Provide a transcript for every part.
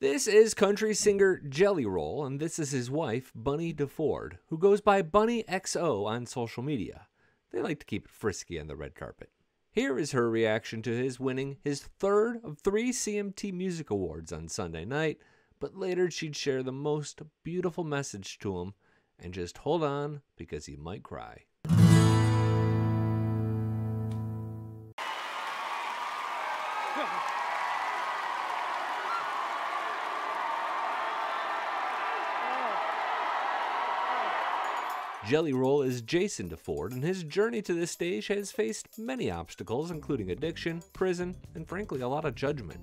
This is country singer Jelly Roll, and this is his wife, Bunnie DeFord, who goes by Bunnie XO on social media. They like to keep it frisky on the red carpet. Here is her reaction to his winning his third of three CMT Music Awards on Sunday night, but later she'd share the most beautiful message to him and just hold on because he might cry. Jelly Roll is Jason DeFord, and his journey to this stage has faced many obstacles, including addiction, prison, and frankly, a lot of judgment.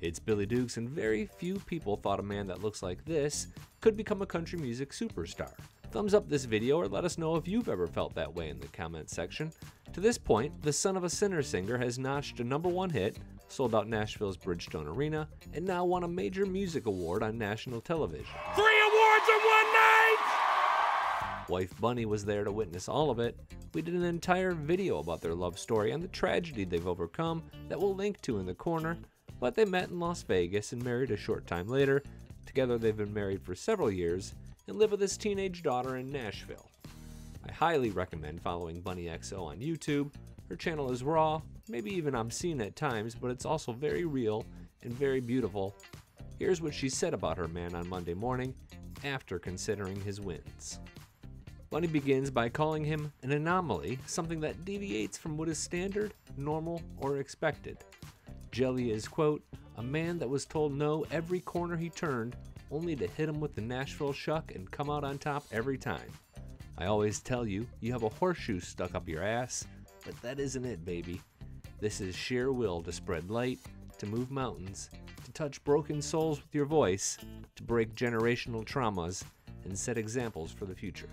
It's Billy Dukes, and very few people thought a man that looks like this could become a country music superstar. Thumbs up this video or let us know if you've ever felt that way in the comments section. To this point, the Son of a Sinner singer has notched a number one hit, sold out Nashville's Bridgestone Arena, and now won a major music award on national television. Three Wife Bunnie was there to witness all of it. We did an entire video about their love story and the tragedy they've overcome that we'll link to in the corner. But they met in Las Vegas and married a short time later. Together, they've been married for several years and live with his teenage daughter in Nashville. I highly recommend following Bunnie XO on YouTube. Her channel is raw, maybe even obscene at times, but it's also very real and very beautiful. Here's what she said about her man on Monday morning after considering his wins. Bunnie begins by calling him an anomaly, something that deviates from what is standard, normal, or expected. Jelly is, quote, a man that was told no every corner he turned, only to hit him with the Nashville shuck and come out on top every time. I always tell you, you have a horseshoe stuck up your ass, but that isn't it, baby. This is sheer will to spread light, to move mountains, to touch broken souls with your voice, to break generational traumas, and set examples for the future.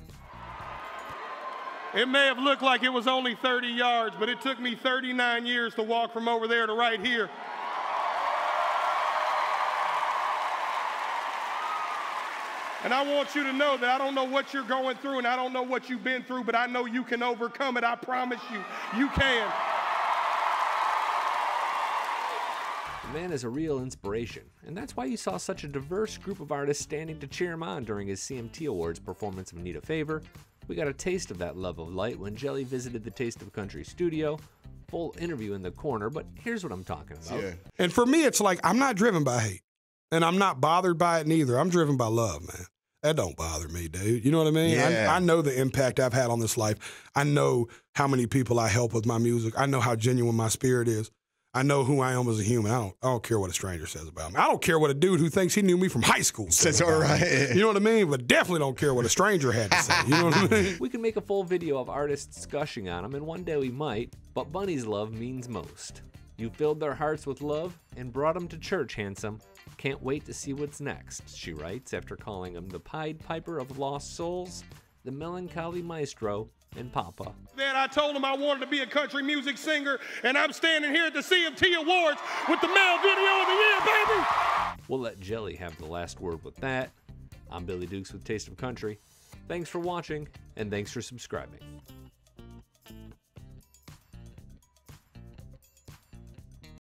It may have looked like it was only 30 yards, but it took me 39 years to walk from over there to right here. And I want you to know that I don't know what you're going through and I don't know what you've been through, but I know you can overcome it. I promise you, you can. The man is a real inspiration, and that's why you saw such a diverse group of artists standing to cheer him on during his CMT Awards performance of Need a Favor. We got a taste of that love of light when Jelly visited the Taste of Country studio. Full interview in the corner, but here's what I'm talking about. Yeah. And for me, it's like I'm not driven by hate, and I'm not bothered by it neither. I'm driven by love, man. That don't bother me, dude. You know what I mean? Yeah. I, I know the impact I've had on this life. I know how many people I help with my music. I know how genuine my spirit is. I know who I am as a human. I don't, I don't care what a stranger says about me. I don't care what a dude who thinks he knew me from high school says Says all about me. You know what I mean? But definitely don't care what a stranger had to say. You know what I mean? We can make a full video of artists gushing on him, and one day we might, but Bunnie's love means most. You filled their hearts with love and brought them to church, handsome. Can't wait to see what's next, she writes after calling him the Pied Piper of Lost Souls, the Melancholy Maestro, and Papa. Then I told him I wanted to be a country music singer, and I'm standing here at the CMT Awards with the male video of the year, baby! We'll let Jelly have the last word with that. I'm Billy Dukes with Taste of Country. Thanks for watching, and thanks for subscribing.